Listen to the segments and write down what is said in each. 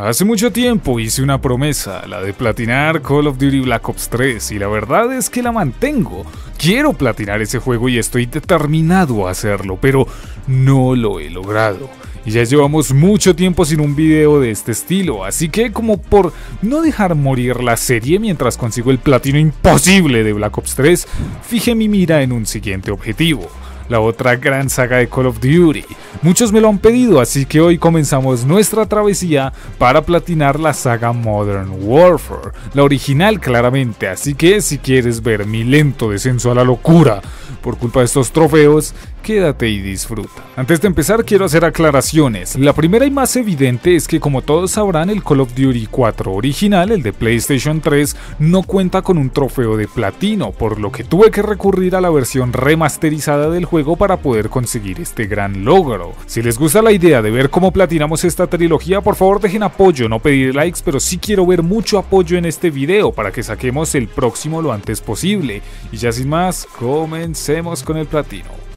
Hace mucho tiempo hice una promesa, la de platinar Call of Duty Black Ops 3, y la verdad es que la mantengo. Quiero platinar ese juego y estoy determinado a hacerlo, pero no lo he logrado. Y ya llevamos mucho tiempo sin un video de este estilo, así que como por no dejar morir la serie mientras consigo el platino imposible de Black Ops 3, fijé mi mira en un siguiente objetivo la otra gran saga de Call of Duty. Muchos me lo han pedido, así que hoy comenzamos nuestra travesía para platinar la saga Modern Warfare, la original claramente, así que si quieres ver mi lento descenso a la locura por culpa de estos trofeos, quédate y disfruta. Antes de empezar quiero hacer aclaraciones. La primera y más evidente es que como todos sabrán el Call of Duty 4 original, el de PlayStation 3, no cuenta con un trofeo de platino, por lo que tuve que recurrir a la versión remasterizada del juego para poder conseguir este gran logro. Si les gusta la idea de ver cómo platinamos esta trilogía, por favor dejen apoyo, no pedir likes, pero sí quiero ver mucho apoyo en este video para que saquemos el próximo lo antes posible. Y ya sin más, comencemos con el platino.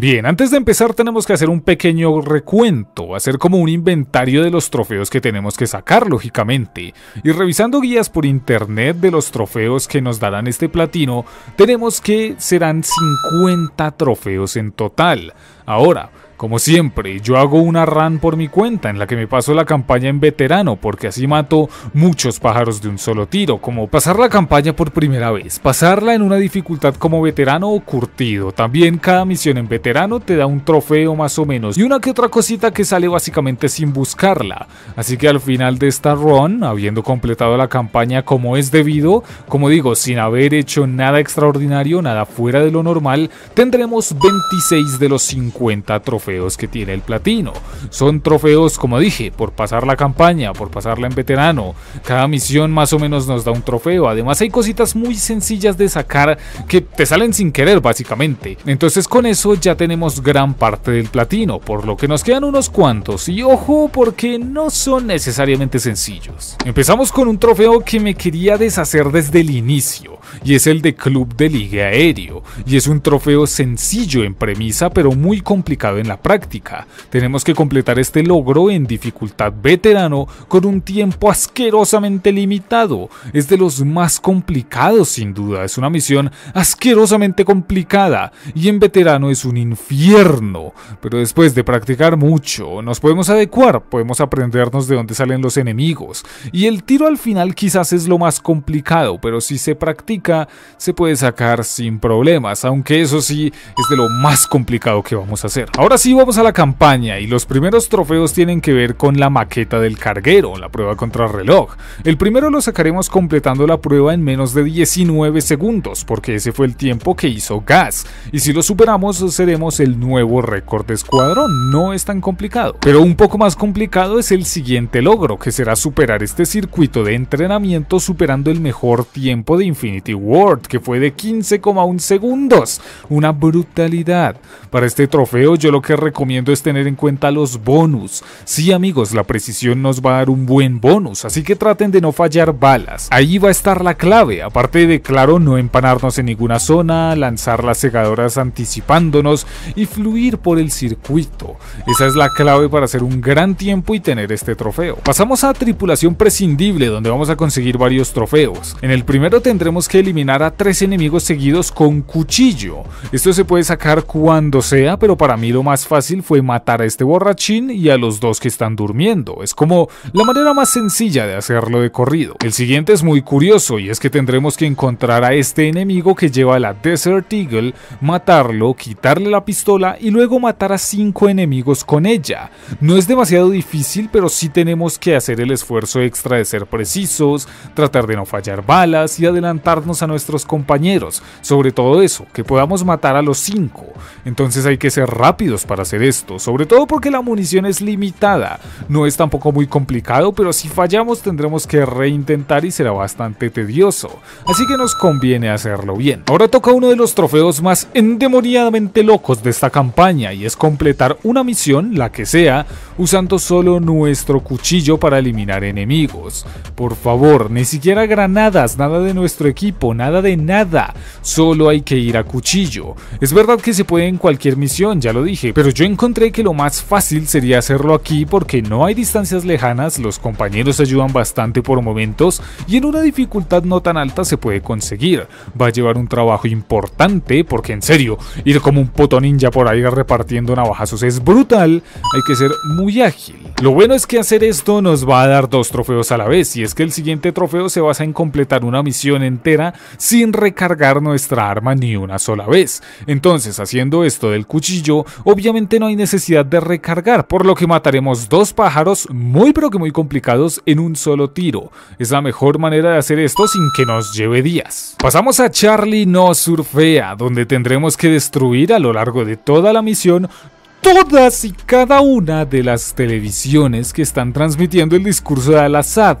Bien, antes de empezar tenemos que hacer un pequeño recuento, hacer como un inventario de los trofeos que tenemos que sacar, lógicamente. Y revisando guías por internet de los trofeos que nos darán este platino, tenemos que serán 50 trofeos en total. Ahora, como siempre, yo hago una run por mi cuenta en la que me paso la campaña en veterano porque así mato muchos pájaros de un solo tiro, como pasar la campaña por primera vez, pasarla en una dificultad como veterano o curtido. También cada misión en veterano te da un trofeo más o menos y una que otra cosita que sale básicamente sin buscarla. Así que al final de esta run, habiendo completado la campaña como es debido, como digo, sin haber hecho nada extraordinario, nada fuera de lo normal, tendremos 26 de los 50 trofeos que tiene el platino. Son trofeos, como dije, por pasar la campaña, por pasarla en veterano. Cada misión más o menos nos da un trofeo. Además hay cositas muy sencillas de sacar que te salen sin querer básicamente. Entonces con eso ya tenemos gran parte del platino, por lo que nos quedan unos cuantos. Y ojo porque no son necesariamente sencillos. Empezamos con un trofeo que me quería deshacer desde el inicio. Y es el de Club de Liga Aéreo. Y es un trofeo sencillo en premisa pero muy complicado en la práctica. Tenemos que completar este logro en dificultad veterano con un tiempo asquerosamente limitado. Es de los más complicados sin duda, es una misión asquerosamente complicada y en veterano es un infierno. Pero después de practicar mucho, nos podemos adecuar, podemos aprendernos de dónde salen los enemigos. Y el tiro al final quizás es lo más complicado, pero si se practica se puede sacar sin problemas, aunque eso sí es de lo más complicado que vamos a hacer. Ahora sí vamos a la campaña y los primeros trofeos tienen que ver con la maqueta del carguero, la prueba contra reloj. El primero lo sacaremos completando la prueba en menos de 19 segundos, porque ese fue el tiempo que hizo Gas. Y si lo superamos seremos el nuevo récord de escuadrón, no es tan complicado. Pero un poco más complicado es el siguiente logro, que será superar este circuito de entrenamiento superando el mejor tiempo de Ward, que fue de 15,1 segundos. Una brutalidad. Para este trofeo yo lo que recomiendo es tener en cuenta los bonus. Sí amigos, la precisión nos va a dar un buen bonus, así que traten de no fallar balas. Ahí va a estar la clave, aparte de claro no empanarnos en ninguna zona, lanzar las segadoras anticipándonos y fluir por el circuito. Esa es la clave para hacer un gran tiempo y tener este trofeo. Pasamos a tripulación prescindible donde vamos a conseguir varios trofeos. En el primero tendremos que eliminar a tres enemigos seguidos con cuchillo. Esto se puede sacar cuando sea, pero para mí lo más fácil fue matar a este borrachín y a los dos que están durmiendo. Es como la manera más sencilla de hacerlo de corrido. El siguiente es muy curioso y es que tendremos que encontrar a este enemigo que lleva la Desert Eagle, matarlo, quitarle la pistola y luego matar a cinco enemigos con ella. No es demasiado difícil, pero sí tenemos que hacer el esfuerzo extra de ser precisos, tratar de no fallar balas y adelantarnos a nuestros compañeros. Sobre todo eso, que podamos matar a los cinco. Entonces hay que ser rápidos para hacer esto, sobre todo porque la munición es limitada. No es tampoco muy complicado, pero si fallamos tendremos que reintentar y será bastante tedioso. Así que nos conviene hacerlo bien. Ahora toca uno de los trofeos más endemoniadamente locos de esta campaña y es completar una misión, la que sea, usando solo nuestro cuchillo para eliminar enemigos. Por favor, ni siquiera granadas, nada de nuestro equipo, nada de nada. Solo hay que ir a cuchillo. Es verdad que se puede en cualquier misión, ya lo dije, pero yo encontré que lo más fácil sería hacerlo aquí porque no hay distancias lejanas, los compañeros ayudan bastante por momentos y en una dificultad no tan alta se puede conseguir. Va a llevar un trabajo importante porque en serio, ir como un puto ninja por ahí repartiendo navajazos es brutal, hay que ser muy ágil. Lo bueno es que hacer esto nos va a dar dos trofeos a la vez y es que el siguiente trofeo se basa en completar una misión entera sin recargar nuestra arma ni una sola vez. Entonces, haciendo esto del cuchillo, obviamente no hay necesidad de recargar, por lo que mataremos dos pájaros muy pero que muy complicados en un solo tiro. Es la mejor manera de hacer esto sin que nos lleve días. Pasamos a Charlie no surfea, donde tendremos que destruir a lo largo de toda la misión todas y cada una de las televisiones que están transmitiendo el discurso de Al-Assad.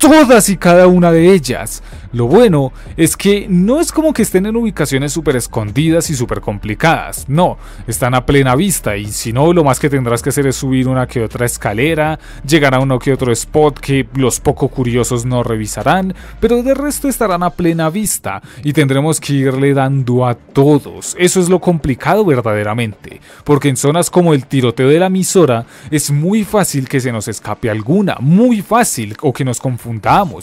Todas y cada una de ellas. Lo bueno es que no es como que estén en ubicaciones súper escondidas y súper complicadas, no, están a plena vista y si no lo más que tendrás que hacer es subir una que otra escalera, llegar a uno que otro spot que los poco curiosos no revisarán, pero de resto estarán a plena vista y tendremos que irle dando a todos. Eso es lo complicado verdaderamente, porque en zonas como el tiroteo de la emisora es muy fácil que se nos escape alguna, muy fácil o que nos confundamos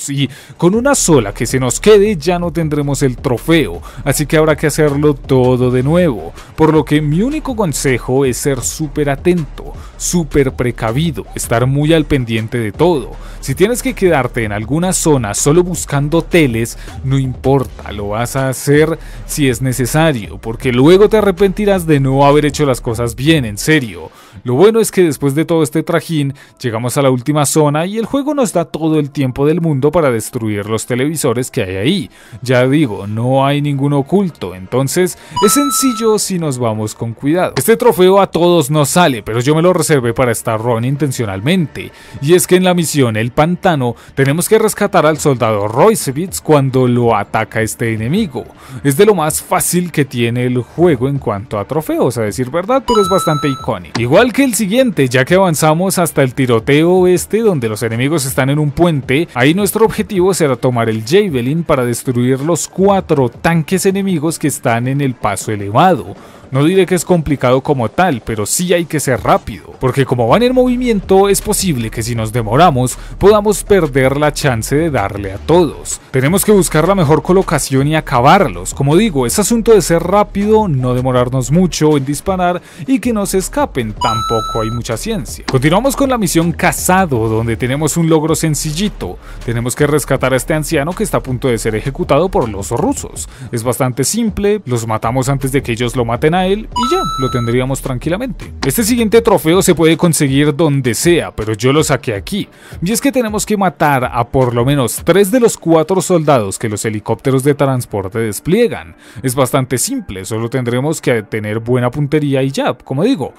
y con una sola que se nos quede ya no tendremos el trofeo, así que habrá que hacerlo todo de nuevo, por lo que mi único consejo es ser súper atento, súper precavido, estar muy al pendiente de todo. Si tienes que quedarte en alguna zona solo buscando teles, no importa, lo vas a hacer si es necesario, porque luego te arrepentirás de no haber hecho las cosas bien, en serio. Lo bueno es que después de todo este trajín, llegamos a la última zona y el juego nos da todo el tiempo del mundo para destruir los televisores que hay ahí. Ya digo, no hay ningún oculto, entonces es sencillo si nos vamos con cuidado. Este trofeo a todos nos sale, pero yo me lo reservé para esta run intencionalmente. Y es que en la misión El Pantano tenemos que rescatar al soldado Roycevitz cuando lo ataca este enemigo. Es de lo más fácil que tiene el juego en cuanto a trofeos, a decir verdad, pero es bastante icónico. Igual que el siguiente, ya que avanzamos hasta el tiroteo este donde los enemigos están en un puente, ahí nuestro objetivo será tomar el Javelin para destruir los cuatro tanques enemigos que están en el paso elevado. No diré que es complicado como tal, pero sí hay que ser rápido, porque como van en movimiento es posible que si nos demoramos podamos perder la chance de darle a todos. Tenemos que buscar la mejor colocación y acabarlos. Como digo, es asunto de ser rápido, no demorarnos mucho en disparar y que no se escapen, tampoco hay mucha ciencia. Continuamos con la misión Casado, donde tenemos un logro sencillito. Tenemos que rescatar a este anciano que está a punto de ser ejecutado por los rusos. Es bastante simple, los matamos antes de que ellos lo maten él y ya, lo tendríamos tranquilamente. Este siguiente trofeo se puede conseguir donde sea, pero yo lo saqué aquí. Y es que tenemos que matar a por lo menos tres de los cuatro soldados que los helicópteros de transporte despliegan. Es bastante simple, solo tendremos que tener buena puntería y ya, como digo,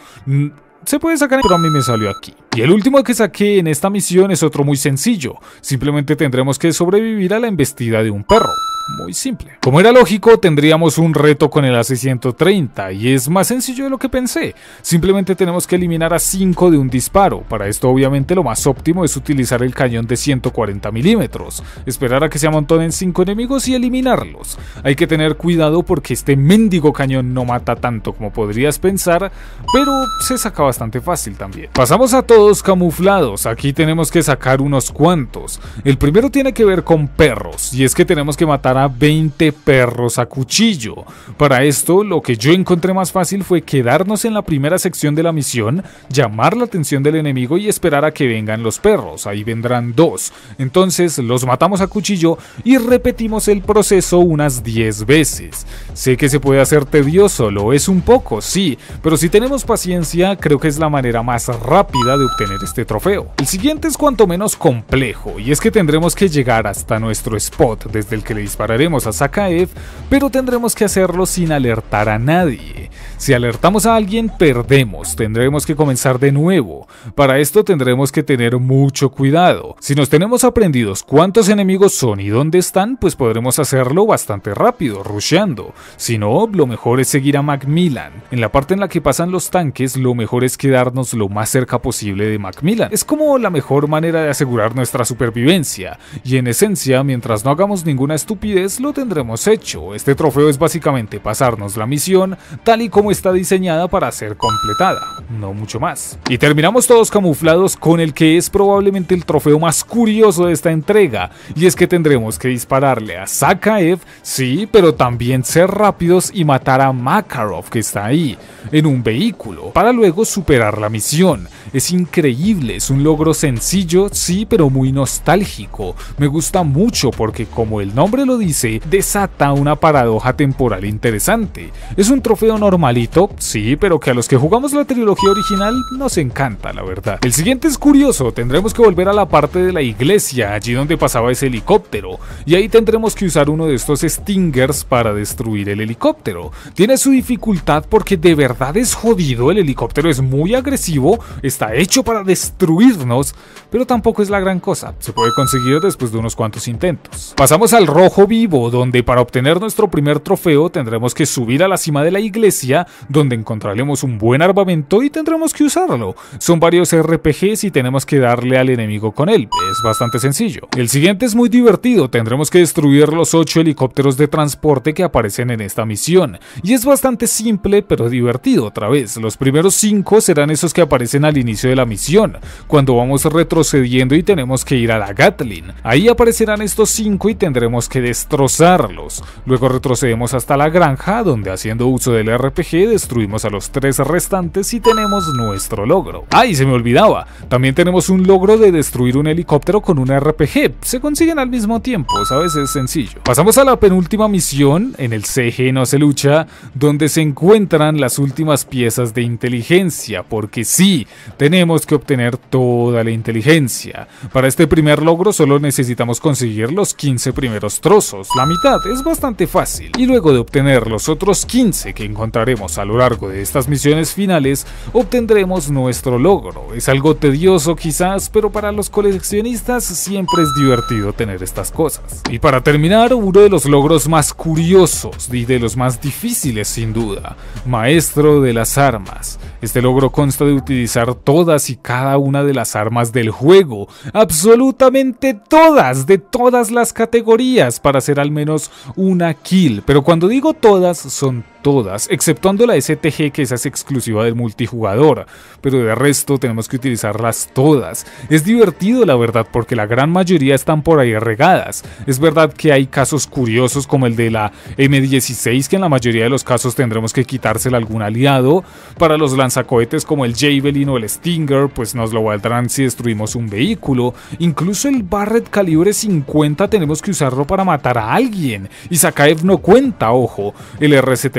se puede sacar, pero a mí me salió aquí. Y el último que saqué en esta misión es otro muy sencillo. Simplemente tendremos que sobrevivir a la embestida de un perro muy simple. Como era lógico, tendríamos un reto con el AC-130 y es más sencillo de lo que pensé. Simplemente tenemos que eliminar a 5 de un disparo. Para esto obviamente lo más óptimo es utilizar el cañón de 140 milímetros, esperar a que se amontonen 5 enemigos y eliminarlos. Hay que tener cuidado porque este mendigo cañón no mata tanto como podrías pensar, pero se saca bastante fácil también. Pasamos a todos camuflados, aquí tenemos que sacar unos cuantos. El primero tiene que ver con perros y es que tenemos que matar a 20 perros a cuchillo. Para esto, lo que yo encontré más fácil fue quedarnos en la primera sección de la misión, llamar la atención del enemigo y esperar a que vengan los perros. Ahí vendrán dos. Entonces los matamos a cuchillo y repetimos el proceso unas 10 veces. Sé que se puede hacer tedioso, lo es un poco, sí, pero si tenemos paciencia, creo que es la manera más rápida de obtener este trofeo. El siguiente es cuanto menos complejo, y es que tendremos que llegar hasta nuestro spot desde el que le disparamos a Sakaev, pero tendremos que hacerlo sin alertar a nadie. Si alertamos a alguien, perdemos, tendremos que comenzar de nuevo. Para esto tendremos que tener mucho cuidado. Si nos tenemos aprendidos cuántos enemigos son y dónde están, pues podremos hacerlo bastante rápido, rusheando. Si no, lo mejor es seguir a Macmillan. En la parte en la que pasan los tanques, lo mejor es quedarnos lo más cerca posible de Macmillan. Es como la mejor manera de asegurar nuestra supervivencia. Y en esencia, mientras no hagamos ninguna estupidez, lo tendremos hecho. Este trofeo es básicamente pasarnos la misión tal y como está diseñada para ser completada, no mucho más. Y terminamos todos camuflados con el que es probablemente el trofeo más curioso de esta entrega, y es que tendremos que dispararle a Sakaev, sí, pero también ser rápidos y matar a Makarov que está ahí, en un vehículo, para luego superar la misión. Es increíble, es un logro sencillo, sí, pero muy nostálgico. Me gusta mucho porque como el nombre lo dice, desata una paradoja temporal interesante. Es un trofeo normalito, sí, pero que a los que jugamos la trilogía original nos encanta, la verdad. El siguiente es curioso, tendremos que volver a la parte de la iglesia, allí donde pasaba ese helicóptero, y ahí tendremos que usar uno de estos Stingers para destruir el helicóptero. Tiene su dificultad porque de verdad es jodido, el helicóptero es muy agresivo, está hecho para destruirnos, pero tampoco es la gran cosa, se puede conseguir después de unos cuantos intentos. Pasamos al rojo vivo, donde para obtener nuestro primer trofeo tendremos que subir a la cima de la iglesia, donde encontraremos un buen armamento y tendremos que usarlo. Son varios RPGs y tenemos que darle al enemigo con él, es bastante sencillo. El siguiente es muy divertido, tendremos que destruir los 8 helicópteros de transporte que aparecen en esta misión, y es bastante simple pero divertido otra vez. Los primeros 5 serán esos que aparecen al inicio de la misión, cuando vamos retrocediendo y tenemos que ir a la Gatlin. Ahí aparecerán estos 5 y tendremos que destrozarlos. Luego retrocedemos hasta la granja, donde haciendo uso del RPG destruimos a los 3 restantes y tenemos nuestro logro. ¡Ay, se me olvidaba! También tenemos un logro de destruir un helicóptero con un RPG. Se consiguen al mismo tiempo, ¿sabes? Es sencillo. Pasamos a la penúltima misión, en el CG no se lucha, donde se encuentran las últimas piezas de inteligencia, porque sí, tenemos que obtener toda la inteligencia. Para este primer logro solo necesitamos conseguir los 15 primeros trozos, la mitad es bastante fácil, y luego de obtener los otros 15 que encontraremos a lo largo de estas misiones finales, obtendremos nuestro logro. Es algo tedioso quizás, pero para los coleccionistas siempre es divertido tener estas cosas. Y para terminar, uno de los logros más curiosos y de los más difíciles sin duda, Maestro de las Armas. Este logro consta de utilizar todas y cada una de las armas del juego, absolutamente todas, de todas las categorías, para hacer al menos una kill. Pero cuando digo todas, son todas, exceptuando la STG que esa es exclusiva del multijugador, pero de resto tenemos que utilizarlas todas. Es divertido la verdad porque la gran mayoría están por ahí regadas. Es verdad que hay casos curiosos como el de la M16 que en la mayoría de los casos tendremos que quitársela a algún aliado. Para los lanzacohetes como el Javelin o el Stinger pues nos lo valdrán si destruimos un vehículo. Incluso el Barret calibre 50 tenemos que usarlo para matar a alguien. Y Sakaev no cuenta, ojo. El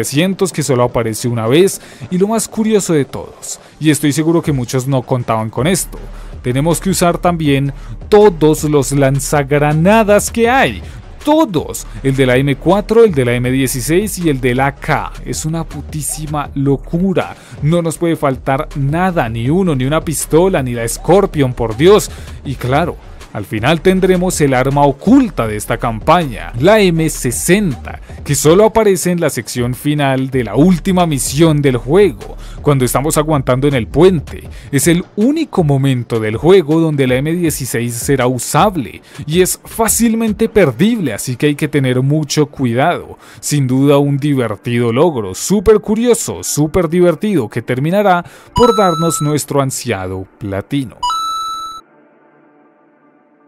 R700 que solo aparece una vez. Y lo más curioso de todos, y estoy seguro que muchos no contaban con esto, tenemos que usar también todos los lanzagranadas que hay. Todos, el de la M4, el de la M16 y el de la AK. Es una putísima locura. No nos puede faltar nada, ni uno, ni una pistola, ni la Scorpion, por Dios. Y claro, al final tendremos el arma oculta de esta campaña, la M60, que solo aparece en la sección final de la última misión del juego, cuando estamos aguantando en el puente. Es el único momento del juego donde la M16 será usable y es fácilmente perdible, así que hay que tener mucho cuidado. Sin duda un divertido logro, súper curioso, súper divertido, que terminará por darnos nuestro ansiado platino.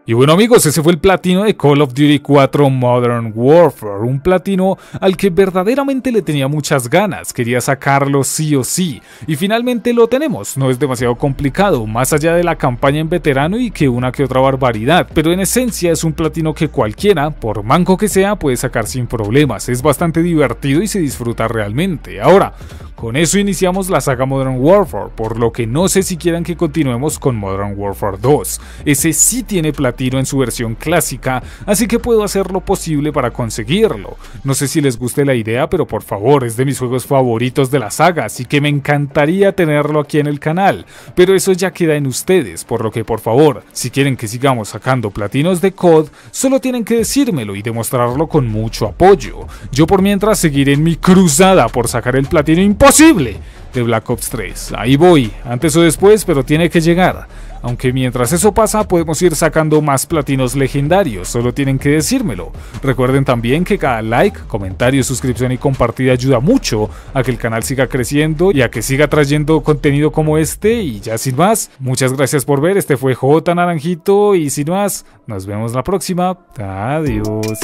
Y bueno amigos, ese fue el platino de Call of Duty 4 Modern Warfare, un platino al que verdaderamente le tenía muchas ganas, quería sacarlo sí o sí, y finalmente lo tenemos, no es demasiado complicado, más allá de la campaña en veterano y que una que otra barbaridad, pero en esencia es un platino que cualquiera, por manco que sea, puede sacar sin problemas, es bastante divertido y se disfruta realmente. Ahora, Con eso iniciamos la saga Modern Warfare, por lo que no sé si quieran que continuemos con Modern Warfare 2. Ese sí tiene platino en su versión clásica, así que puedo hacer lo posible para conseguirlo. No sé si les guste la idea, pero por favor, es de mis juegos favoritos de la saga, así que me encantaría tenerlo aquí en el canal. Pero eso ya queda en ustedes, por lo que por favor, si quieren que sigamos sacando platinos de COD, solo tienen que decírmelo y demostrarlo con mucho apoyo. Yo por mientras seguiré en mi cruzada por sacar el platino imposible de Black Ops 3. Ahí voy, antes o después, pero tiene que llegar. Aunque mientras eso pasa podemos ir sacando más platinos legendarios, solo tienen que decírmelo. Recuerden también que cada like, comentario, suscripción y compartida ayuda mucho a que el canal siga creciendo y a que siga trayendo contenido como este y ya sin más, muchas gracias por ver, este fue J Naranjito y sin más, nos vemos la próxima, adiós.